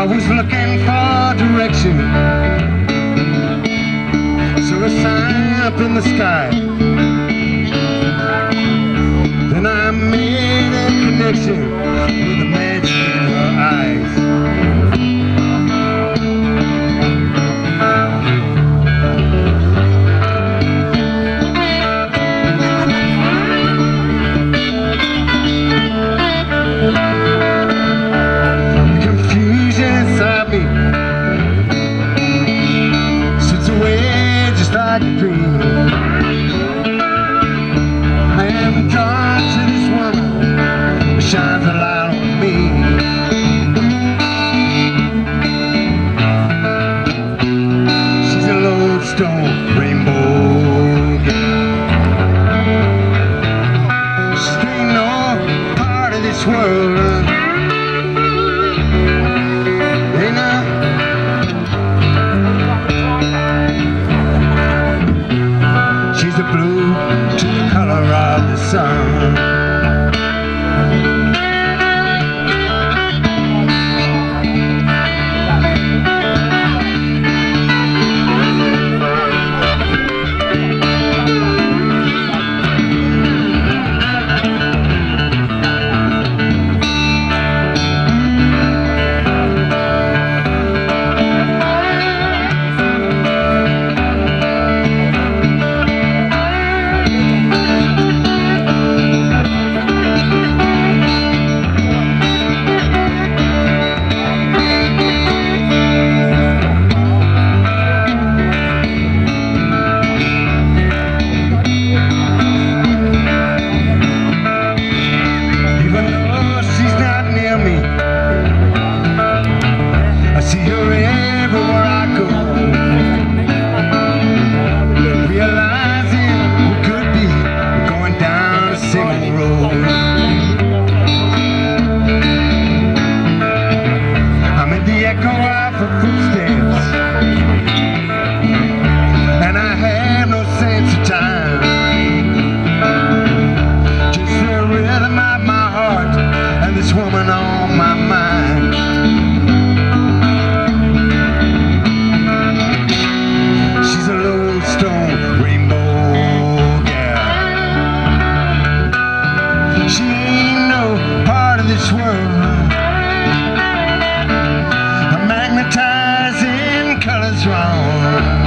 I was looking for direction. So a sign up in the sky. Then I made a connection swirling can't go out for food stamps. what's.